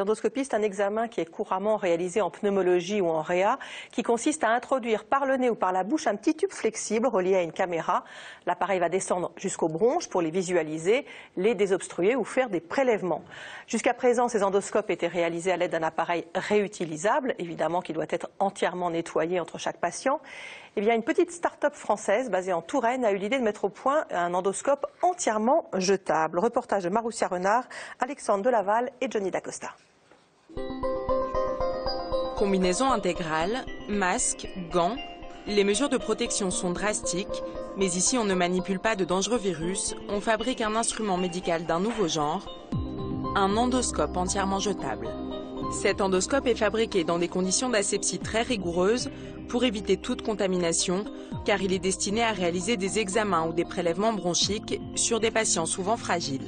L'endoscopie, c'est un examen qui est couramment réalisé en pneumologie ou en réa, qui consiste à introduire par le nez ou par la bouche un petit tube flexible relié à une caméra. L'appareil va descendre jusqu'aux bronches pour les visualiser, les désobstruer ou faire des prélèvements. Jusqu'à présent, ces endoscopes étaient réalisés à l'aide d'un appareil réutilisable, évidemment qui doit être entièrement nettoyé entre chaque patient. Eh bien, une petite start-up française basée en Touraine a eu l'idée de mettre au point un endoscope entièrement jetable. Reportage de Maroussia Renard, Alexandre Delaval et Johnny Dacosta. Combinaison intégrale, masque, gants, les mesures de protection sont drastiques, mais ici on ne manipule pas de dangereux virus, on fabrique un instrument médical d'un nouveau genre, un endoscope entièrement jetable. Cet endoscope est fabriqué dans des conditions d'asepsie très rigoureuses pour éviter toute contamination, car il est destiné à réaliser des examens ou des prélèvements bronchiques sur des patients souvent fragiles.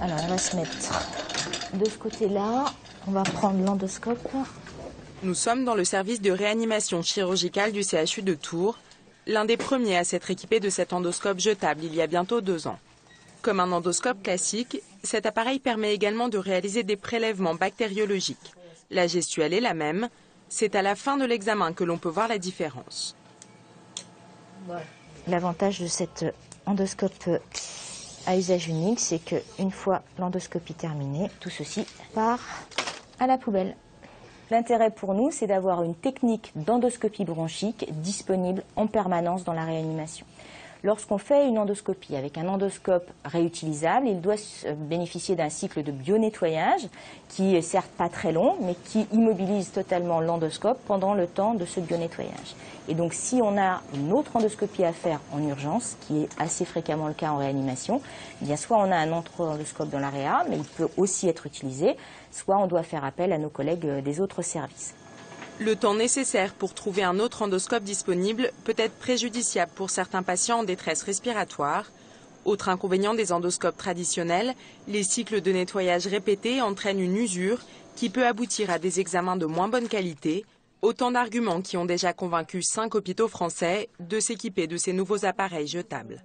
Alors on va se mettre de ce côté-là. On va prendre l'endoscope. Nous sommes dans le service de réanimation chirurgicale du CHU de Tours, l'un des premiers à s'être équipé de cet endoscope jetable il y a bientôt deux ans. Comme un endoscope classique, cet appareil permet également de réaliser des prélèvements bactériologiques. La gestuelle est la même. C'est à la fin de l'examen que l'on peut voir la différence. L'avantage de cet endoscope à usage unique, c'est qu'une fois l'endoscopie terminée, tout ceci part à la poubelle. L'intérêt pour nous, c'est d'avoir une technique d'endoscopie bronchique disponible en permanence dans la réanimation. Lorsqu'on fait une endoscopie avec un endoscope réutilisable, il doit bénéficier d'un cycle de bio-nettoyage qui est certes pas très long, mais qui immobilise totalement l'endoscope pendant le temps de ce bio-nettoyage. Et donc si on a une autre endoscopie à faire en urgence, qui est assez fréquemment le cas en réanimation, eh bien soit on a un autre endoscope dans l'AREA, mais il peut aussi être utilisé, soit on doit faire appel à nos collègues des autres services. Le temps nécessaire pour trouver un autre endoscope disponible peut être préjudiciable pour certains patients en détresse respiratoire. Autre inconvénient des endoscopes traditionnels, les cycles de nettoyage répétés entraînent une usure qui peut aboutir à des examens de moins bonne qualité. Autant d'arguments qui ont déjà convaincu cinq hôpitaux français de s'équiper de ces nouveaux appareils jetables.